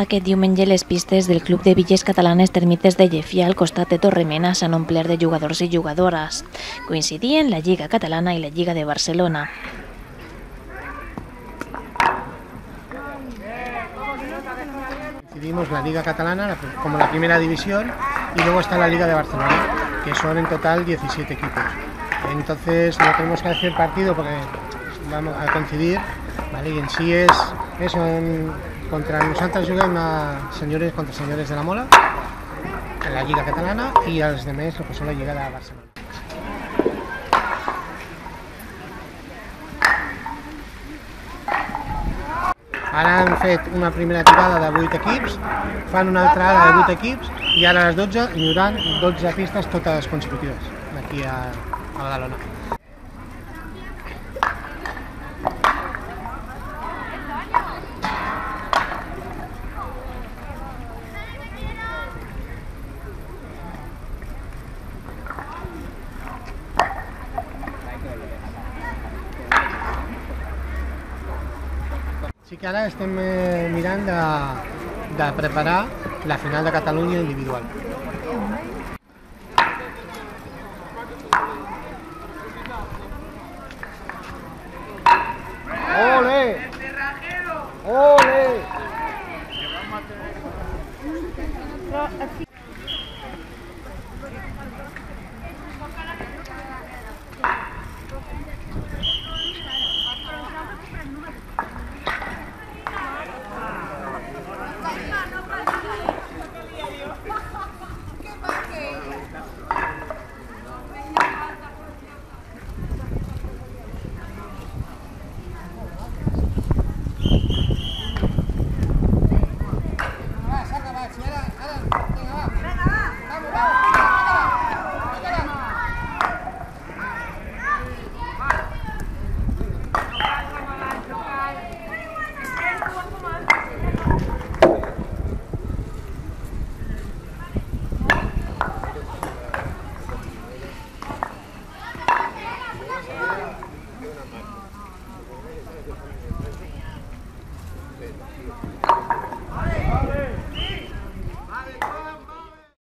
Aquest diumenge les pistes del Club de Villes Catalanes Termites de Llefià al costat de Torremena s'han omplert de jugadors i jugadores. Coincidien la Lliga Catalana i la Lliga de Barcelona. Decidimos la Liga Catalana la- como la primera división y luego está la Liga de Barcelona, que son en total 17 equipos. Entonces no tenemos que hacer partido porque vamos a coincidir, ¿vale? Y en sí es eso, en- contra nosaltres juguem a senyores contra senyores de la Mola, en la Lliga Catalana i els demés el que són la Lliga de Barcelona. Ara han fet una primera tirada de 8 equips, fan una altra ara de 8 equips i ara a les 12 hi haurà 12 pistes totes consecutives d'aquí a, a Badalona. Sí que ara estem mirant de, de preparar la final de Catalunya individual. Allez, allez